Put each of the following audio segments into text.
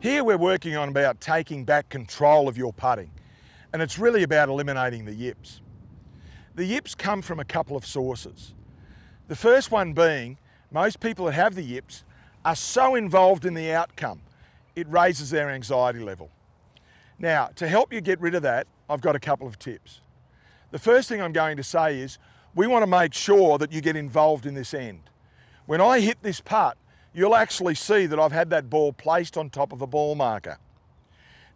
Here we're working on about taking back control of your putting, and it's really about eliminating the yips. The yips come from a couple of sources. The first one being, most people that have the yips are so involved in the outcome, it raises their anxiety level. Now, to help you get rid of that, I've got a couple of tips. The first thing I'm going to say is, we want to make sure that you get involved in this end. When I hit this putt, you'll actually see that I've had that ball placed on top of a ball marker.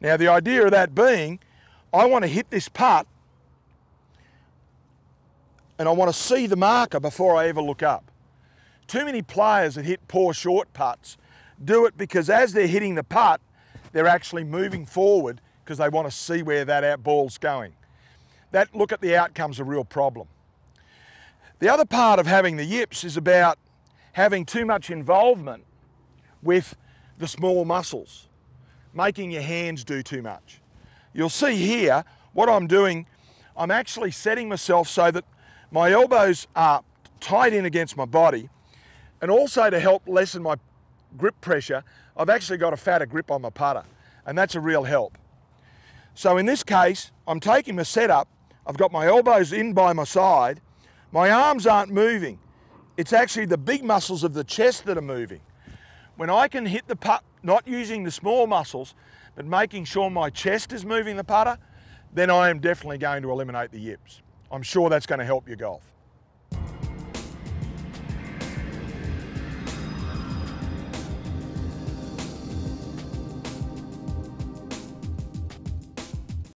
Now the idea of that being, I want to hit this putt and I want to see the marker before I ever look up. Too many players that hit poor short putts do it because as they're hitting the putt, they're actually moving forward because they want to see where that out ball's going. That look at the outcome's a real problem. The other part of having the yips is about having too much involvement with the small muscles, making your hands do too much. You'll see here what I'm doing, I'm actually setting myself so that my elbows are tight in against my body and also to help lessen my grip pressure, I've actually got a fatter grip on my putter and that's a real help. So in this case, I'm taking my setup, I've got my elbows in by my side, my arms aren't moving, it's actually the big muscles of the chest that are moving. When I can hit the putt, not using the small muscles, but making sure my chest is moving the putter, then I am definitely going to eliminate the yips. I'm sure that's going to help your golf.